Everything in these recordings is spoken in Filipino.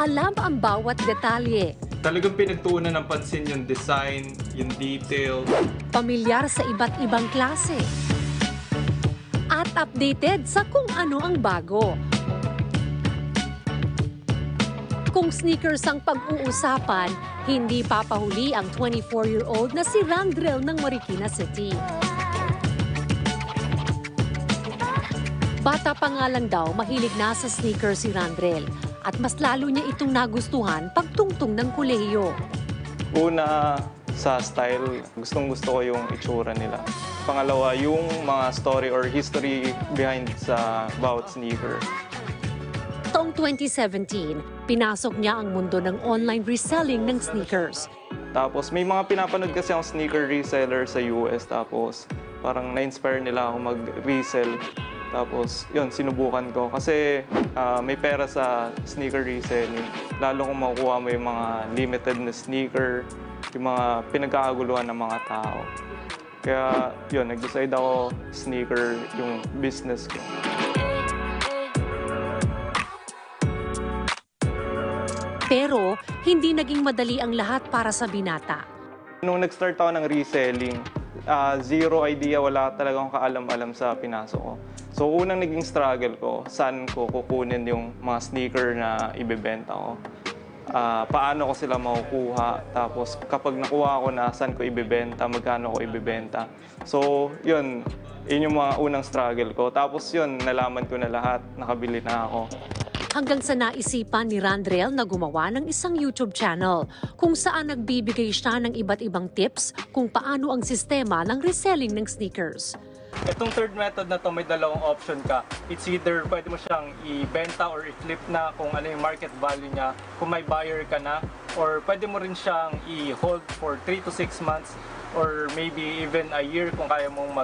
alam ang bawat detalye. Talagang pinagtuunan ng pansin yung design, yung detail. Pamilyar sa iba't ibang klase. At updated sa kung ano ang bago. Kung sneakers ang pag-uusapan, hindi papahuli ang 24-year-old na si Randrel ng Marikina City. Bata pa nga lang daw, mahilig na sa sneakers si Randrel. At mas lalo niya itong nagustuhan pagtungtong ng kolehiyo. Una, sa style, gustong gusto ko yung itsura nila. Pangalawa, yung mga story or history behind sa bawat sneaker. Taong 2017, pinasok niya ang mundo ng online reselling ng sneakers. Tapos may mga pinapanood kasi akong sneaker reseller sa US tapos parang na-inspire nila ako mag-resell. Tapos yun, sinubukan ko kasi ah, may pera sa sneaker reselling. Lalo kung makukuha mo yung mga limited na sneaker, yung mga pinagkakaguluhan ng mga tao. Kaya yun, nag-decide ako sneaker yung business ko. Pero hindi naging madali ang lahat para sa binata. Nung nag-start ako ng reselling, ah, zero idea, wala talaga akong kaalam-alam sa pinasok ko. So unang naging struggle ko, saan ko kukunin yung mga sneaker na ibebenta ko. Ah, paano ko sila makukuha, tapos kapag nakuha ko na saan ko ibebenta, magkano ko ibebenta. So yun, yun yung mga unang struggle ko. Tapos yun, nalaman ko na lahat, nakabili na ako. Hanggang sa naisipan ni Randrel na gumawa ng isang YouTube channel kung saan nagbibigay siya ng iba't ibang tips kung paano ang sistema ng reselling ng sneakers. Itong third method na to may dalawang option ka. It's either pwede mo siyang ibenta or i-flip na kung ano yung market value niya, kung may buyer ka na, or pwede mo rin siyang i-hold for 3 to 6 months or maybe even a year kung kaya mong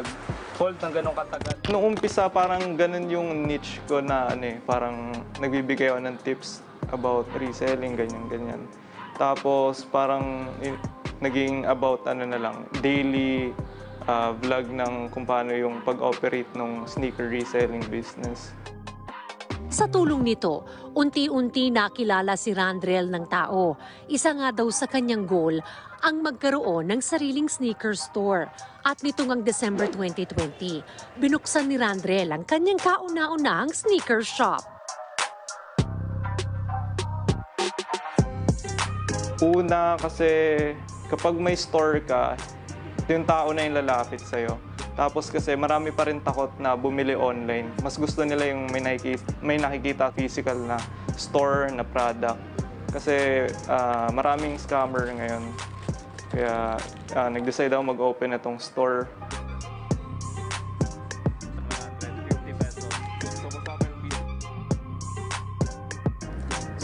mag-hold ng ganong katagal. Noong umpisa, parang ganun yung niche ko na ano eh, parang nagbibigay ako ng tips about reselling, ganyan-ganyan. Tapos parang naging about ano na lang, daily ah, vlog ng kung paano yung pag-operate ng sneaker reselling business. Sa tulong nito, unti-unti nakilala si Randrel ng tao. Isa nga daw sa kanyang goal ang magkaroon ng sariling sneaker store. At nitong ang December 2020, binuksan ni Randrel ang kanyang kauna-unahang sneaker shop. Una kasi kapag may store ka, yung tao na yung lalapit sa'yo. Tapos kasi marami pa rin takot na bumili online. Mas gusto nila yung may nakikita, may nakikita physical na store na product. Kasi ah, maraming scammer ngayon. Kaya ah, nag-decide ako mag-open na tong store.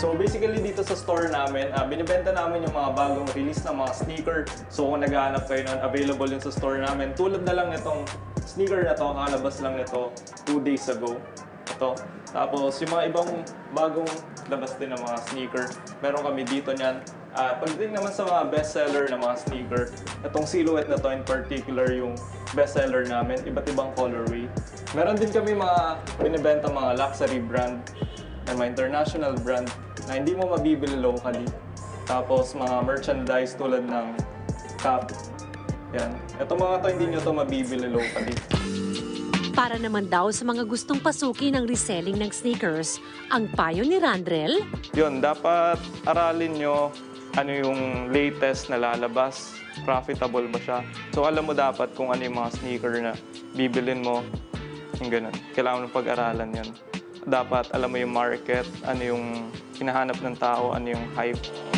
So basically dito sa store namin, ah, binibenta namin yung mga bagong release ng mga sneaker. So kung naghahanap kayo nun, available yun sa store namin. Tulad na lang nitong sneaker na to, kalabas lang nito 2 days ago. Ito. Tapos yung mga ibang bagong labas din ng mga sneaker, meron kami dito niyan. Ah, pagdating naman sa mga bestseller na mga sneaker, itong silhouette na to in particular yung bestseller namin, iba't ibang colorway. Meron din kami mga binibenta mga luxury brand and mga international brand na hindi mo mabibili locally. Tapos mga merchandise tulad ng cap. Yan. Ito mga to hindi nyo to mabibili locally. Para naman daw sa mga gustong pasukin ng reselling ng sneakers, ang payo ni Randrel, Yun, dapat aralin nyo ano yung latest na lalabas, profitable ba siya. So alam mo dapat kung ano yung mga sneaker na bibilin mo, yung ganun. Kailangan mo pag-aralan yan. Dapat alam mo yung market, ano yung hinahanap ng tao, ano yung hype.